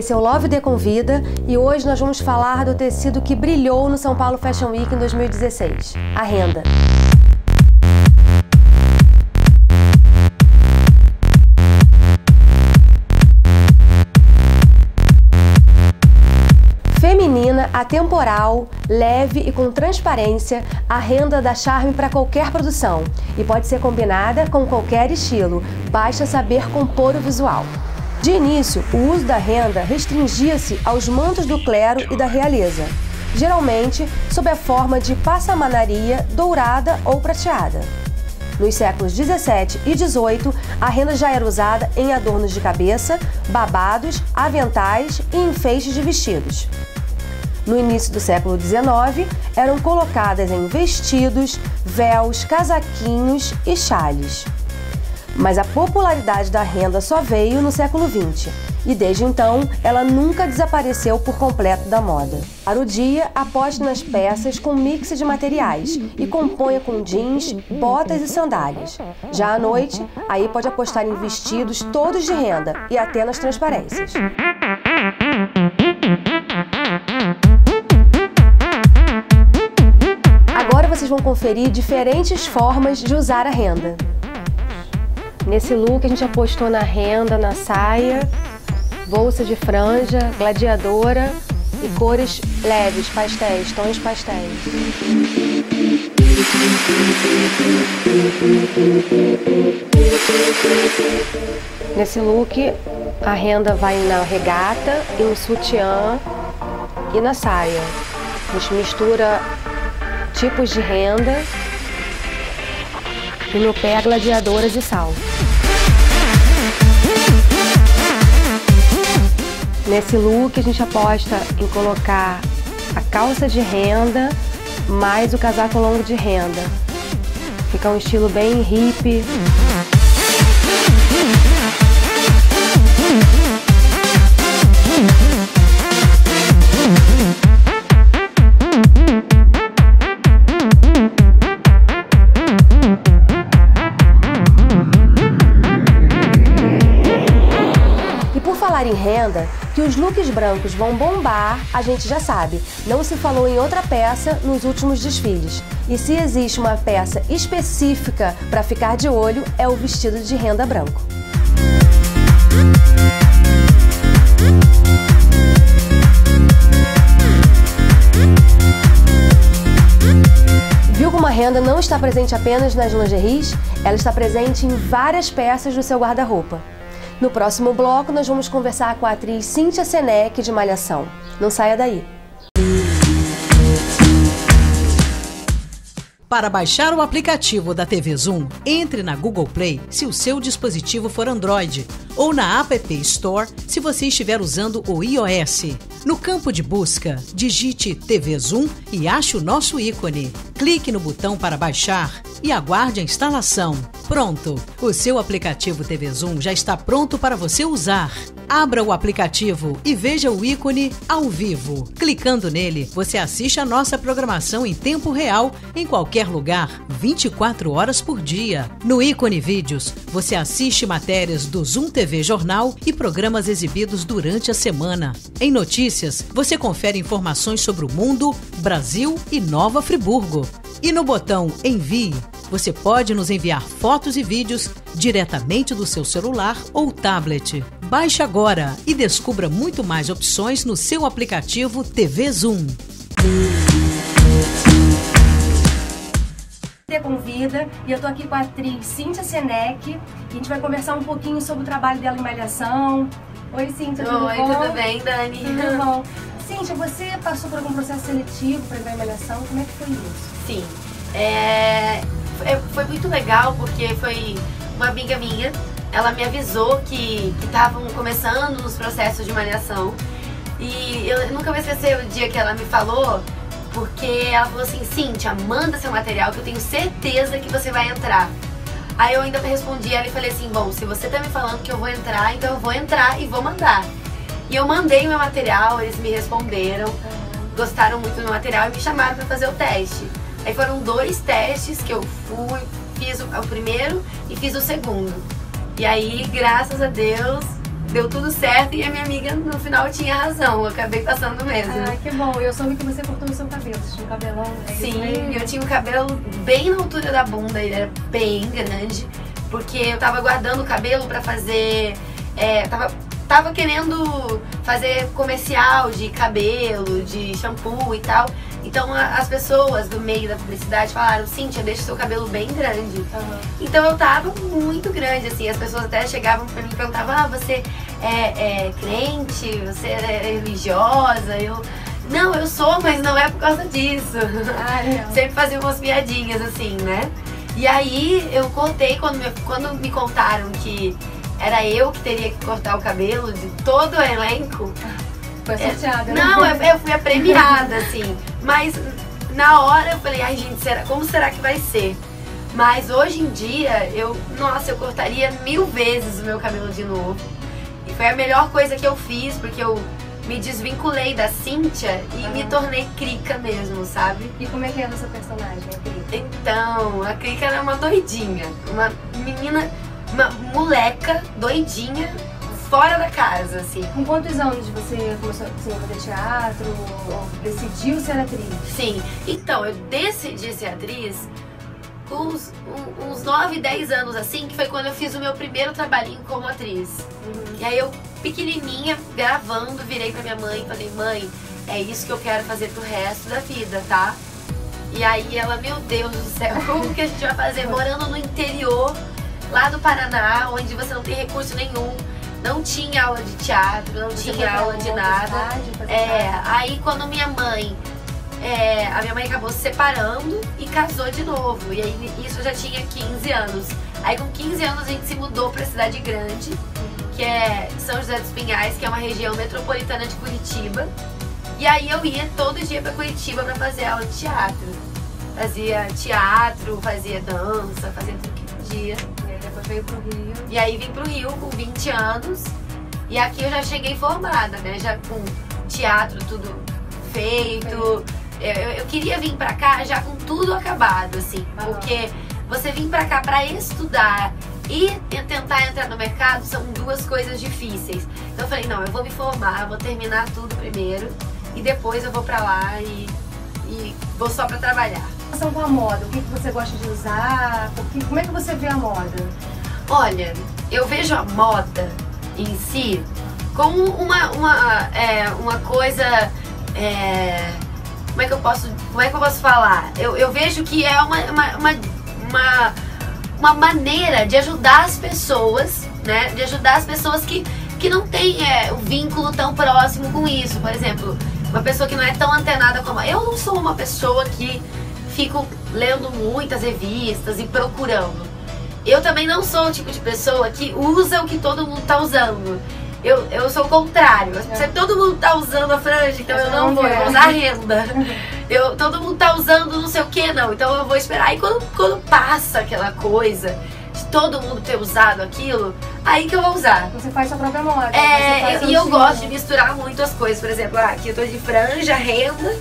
Esse é o Love de Convida e hoje nós vamos falar do tecido que brilhou no São Paulo Fashion Week em 2016, a renda. Feminina, atemporal, leve e com transparência, a renda dá charme para qualquer produção e pode ser combinada com qualquer estilo, basta saber compor o visual. De início, o uso da renda restringia-se aos mantos do clero e da realeza, geralmente sob a forma de passamanaria dourada ou prateada. Nos séculos 17 e 18, a renda já era usada em adornos de cabeça, babados, aventais e enfeixes de vestidos. No início do século XIX, eram colocadas em vestidos, véus, casaquinhos e chales. Mas a popularidade da renda só veio no século XX e desde então ela nunca desapareceu por completo da moda. Para o dia, aposte nas peças com mix de materiais e componha com jeans, botas e sandálias. Já à noite, aí pode apostar em vestidos todos de renda e até nas transparências. Agora vocês vão conferir diferentes formas de usar a renda. Nesse look a gente apostou na renda, na saia, bolsa de franja, gladiadora e cores leves, pastéis, tons pastéis. Nesse look a renda vai na regata e no sutiã e na saia. A gente mistura tipos de renda e no pé gladiadoras e salto. Nesse look a gente aposta em colocar a calça de renda mais o casaco longo de renda. Fica um estilo bem hippie. Que os looks brancos vão bombar, a gente já sabe. Não se falou em outra peça nos últimos desfiles. E se existe uma peça específica para ficar de olho, é o vestido de renda branco. Viu como a renda não está presente apenas nas lingeries? Ela está presente em várias peças do seu guarda-roupa. No próximo bloco, nós vamos conversar com a atriz Cíntia Senec de Malhação. Não saia daí! Para baixar o aplicativo da TV Zoom, entre na Google Play se o seu dispositivo for Android ou na App Store se você estiver usando o iOS. No campo de busca, digite TV Zoom e ache o nosso ícone. Clique no botão para baixar e aguarde a instalação. Pronto! O seu aplicativo TV Zoom já está pronto para você usar. Abra o aplicativo e veja o ícone ao vivo. Clicando nele, você assiste a nossa programação em tempo real em qualquer lugar, 24 horas por dia. No ícone Vídeos, você assiste matérias do Zoom TV Jornal e programas exibidos durante a semana. Em Notícias, você confere informações sobre o mundo, Brasil e Nova Friburgo. E no botão Envie, você pode nos enviar fotos e vídeos diretamente do seu celular ou tablet. Baixe agora e descubra muito mais opções no seu aplicativo TV Zoom. Convida e eu tô aqui com a atriz Cíntia Senec e a gente vai conversar um pouquinho sobre o trabalho dela em Malhação. Oi, Cíntia, tudo Oi, bom? Oi, tudo bem, Dani? Tudo bom. Cíntia, você passou por algum processo seletivo para entrar em Malhação? Como é que foi isso? Sim. É, foi muito legal porque foi uma amiga minha, ela me avisou que estavam começando nos processos de malhação. E eu nunca vou esquecer o dia que ela me falou, porque ela falou assim, Cíntia, manda seu material que eu tenho certeza que você vai entrar. Aí eu ainda respondi ela e falei assim, bom, se você tá me falando que eu vou entrar, então eu vou entrar e vou mandar. E eu mandei meu material, eles me responderam, gostaram muito do meu material e me chamaram para fazer o teste. Aí foram dois testes que eu fui, fiz o, o primeiro e fiz o segundo. E aí, graças a Deus, deu tudo certo e a minha amiga no final tinha razão, eu acabei passando mesmo. Ah, que bom. Eu soube que você cortou o seu cabelo, você tinha um cabelão. É Sim, eu tinha um cabelo bem na altura da bunda, ele era bem grande, porque eu tava guardando o cabelo pra fazer. É, tava, tava querendo fazer comercial de cabelo, de shampoo e tal. Então a, as pessoas do meio da publicidade falaram, Cíntia, deixa o seu cabelo bem grande. Uhum. Então eu tava muito grande, assim, as pessoas até chegavam pra mim e perguntavam, ah, você é, é crente, você é religiosa? Eu. Não, eu sou, mas não é por causa disso. Ah, não. Sempre fazia umas piadinhas assim, né? E aí eu cortei quando me, quando me contaram que era eu que teria que cortar o cabelo de todo o elenco. Foi sorteada, né? Não, eu, eu fui a premiada, assim. Mas na hora eu falei, ai gente, será, como será que vai ser? Mas hoje em dia, eu, nossa, eu cortaria mil vezes o meu cabelo de novo. E foi a melhor coisa que eu fiz, porque eu me desvinculei da Cíntia e me Aham. tornei crica mesmo, sabe? E como é que é essa personagem, a Krika? Então, a Crica era uma doidinha. Uma menina, uma moleca doidinha fora da casa, assim. Com quantos anos você começou a fazer teatro? Ou decidiu ser atriz? Sim. Então, eu decidi ser atriz com uns, uns 9, 10 anos, assim, que foi quando eu fiz o meu primeiro trabalhinho como atriz. E aí eu, pequenininha, gravando, virei pra minha mãe e falei, mãe, é isso que eu quero fazer pro resto da vida, tá? E aí ela, meu Deus do céu, como que a gente vai fazer morando no interior, lá do Paraná, onde você não tem recurso nenhum, não tinha aula de teatro, não Você tinha aula de nada. É, aí quando minha mãe. é, a minha mãe acabou se separando e casou de novo. E aí isso eu já tinha 15 anos. Aí com 15 anos a gente se mudou pra cidade grande, que é São José dos Pinhais, que é uma região metropolitana de Curitiba. E aí eu ia todo dia pra Curitiba pra fazer aula de teatro. Fazia teatro, fazia dança, fazia tudo podia. E aí depois veio pro Rio. E aí vim pro Rio com 20 anos. E aqui eu já cheguei formada, né? Já com teatro tudo feito. Eu, eu- queria vir pra cá já com tudo acabado, assim. Porque você vir pra cá pra estudar e tentar entrar no mercado são duas coisas difíceis. Então eu falei, não, eu vou me formar, vou terminar tudo primeiro. E depois eu vou pra lá e, e vou só pra trabalhar. Relação com a moda, o que, que você gosta de usar? Que- como é que você vê a moda? Olha, eu vejo a moda em si como uma, uma, é, uma coisa. é, como é que eu posso. Como é que eu posso falar? Eu, eu vejo que é uma, uma, uma, uma, uma maneira de ajudar as pessoas, né? De ajudar as pessoas que, que não têm é, o vínculo tão próximo com isso. Por exemplo, uma pessoa que não é tão antenada como. Eu não sou uma pessoa que fico lendo muitas revistas e procurando. Eu também não sou o tipo de pessoa que usa o que todo mundo tá usando. Eu, eu sou o contrário. Se todo mundo tá usando a franja, então eu não não vou, eu vou usar renda. Eu, todo mundo tá usando não sei o que, não. Então eu vou esperar. E quando, quando passa aquela coisa de todo mundo ter usado aquilo, aí que eu vou usar. Você faz sua própria moda. É, eu- e eu gosto de misturar muito as coisas. Por exemplo, ah, aqui eu tô de franja, renda,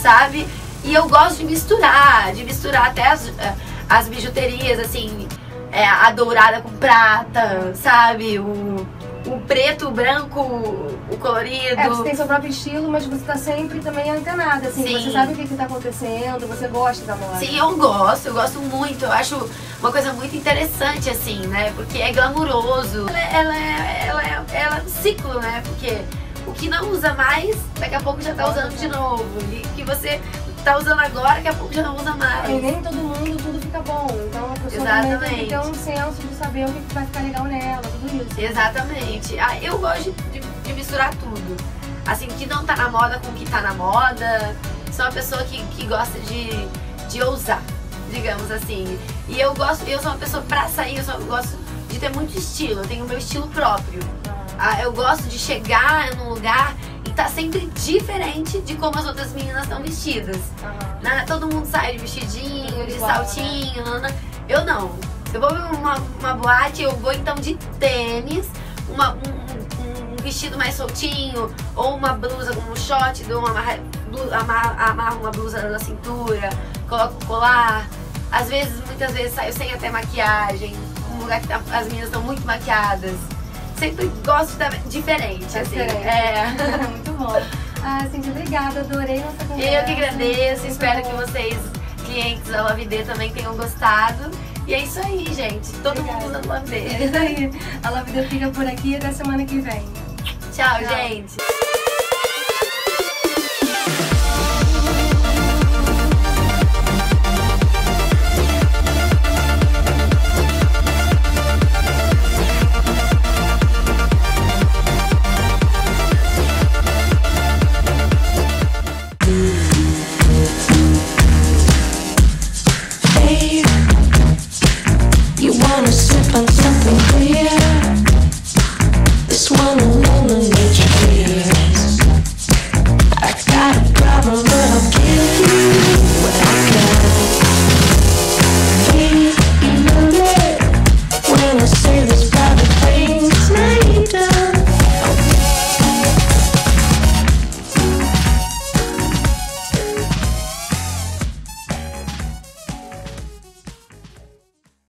sabe? E eu gosto de misturar, de misturar até as, eh, as bijuterias, assim, é, a dourada com prata, sabe? O, o preto, o branco, o colorido. É, você tem seu próprio estilo, mas você tá sempre também antenada, assim, Sim. você sabe o que, que tá acontecendo, você gosta da moda. Sim, eu gosto, eu gosto muito. Eu acho uma coisa muito interessante, assim, né? Porque é glamuroso. Ela, é- ela, é, ela, é, ela é um ciclo, né? Porque o que não usa mais, daqui a pouco já tá usando de novo. E que você tá usando agora, daqui a pouco já não usa E mais. nem todo mundo tudo fica bom, então a pessoa também tem que ter um Exatamente. senso de saber o que, vai ficar legal nela, tudo isso. Exatamente. Ah, eu gosto de, de misturar tudo. Assim, o que não tá na moda com o que tá na moda. Sou uma pessoa que, que gosta de, de ousar, digamos assim. E eu gosto, eu sou uma pessoa pra sair, eu, só gosto de ter muito estilo, eu tenho o meu estilo próprio. Ah, eu gosto de chegar num lugar e tá sempre diferente de como as outras meninas estão vestidas. Aham. Né? Todo mundo sai de vestidinho, de Igual, né? saltinho. nana. Eu não. Eu vou uma, uma boate, eu vou então de tênis, uma- um, um- vestido mais soltinho, ou uma blusa com um short, dou uma amarra, blu- amarro, amarro uma blusa na cintura, coloco um colar. Às vezes, muitas vezes saio sem até maquiagem, um lugar que tá- as meninas estão muito maquiadas. Sempre gosto de diferente, assim. Diferente. É. Muito bom. Ah, Cintia, obrigada. Adorei nossa conversa. Eu que agradeço, Muito espero bom. que vocês, clientes da Love D, também tenham gostado. E é isso aí, gente. Todo Obrigada. mundo usando Love É isso aí. A Love Day fica por aqui até semana que vem. Tchau, Tchau. gente. Got a problem, but I'm killing you.